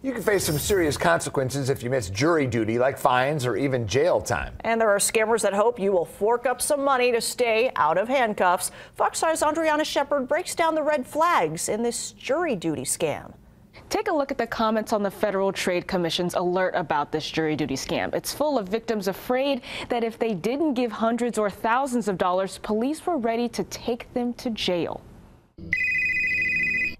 You can face some serious consequences if you miss jury duty, like fines or even jail time. And there are scammers that hope you will fork up some money to stay out of handcuffs. Fox 5's Andriana Shepard breaks down the red flags in this jury duty scam. Take a look at the comments on the Federal Trade Commission's alert about this jury duty scam. It's full of victims afraid that if they didn't give hundreds or thousands of dollars, police were ready to take them to jail.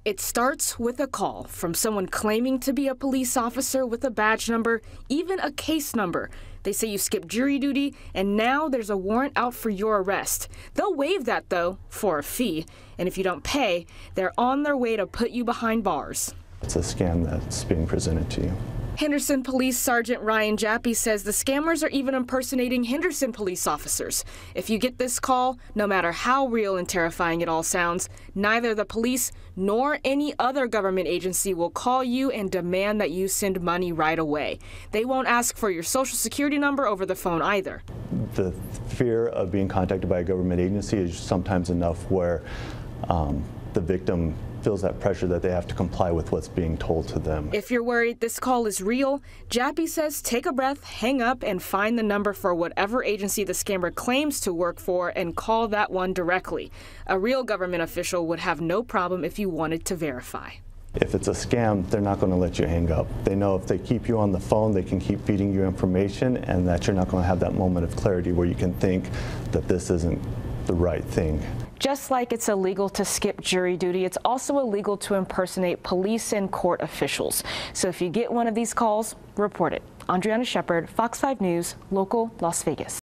It starts with a call from someone claiming to be a police officer with a badge number, even a case number. They say you skipped jury duty, and now there's a warrant out for your arrest. They'll waive that, though, for a fee. And if you don't pay, they're on their way to put you behind bars. It's a scam that's being presented to you. Henderson Police Sergeant Ryan Jappy says the scammers are even impersonating Henderson police officers. If you get this call, no matter how real and terrifying it all sounds, neither the police nor any other government agency will call you and demand that you send money right away. They won't ask for your social security number over the phone either. The fear of being contacted by a government agency is sometimes enough where um, the victim feels that pressure that they have to comply with what's being told to them. If you're worried this call is real, Jappy says take a breath, hang up, and find the number for whatever agency the scammer claims to work for and call that one directly. A real government official would have no problem if you wanted to verify. If it's a scam, they're not going to let you hang up. They know if they keep you on the phone, they can keep feeding you information and that you're not going to have that moment of clarity where you can think that this isn't the right thing. Just like it's illegal to skip jury duty, it's also illegal to impersonate police and court officials. So if you get one of these calls, report it. Andriana Shepard, Fox 5 News, local Las Vegas.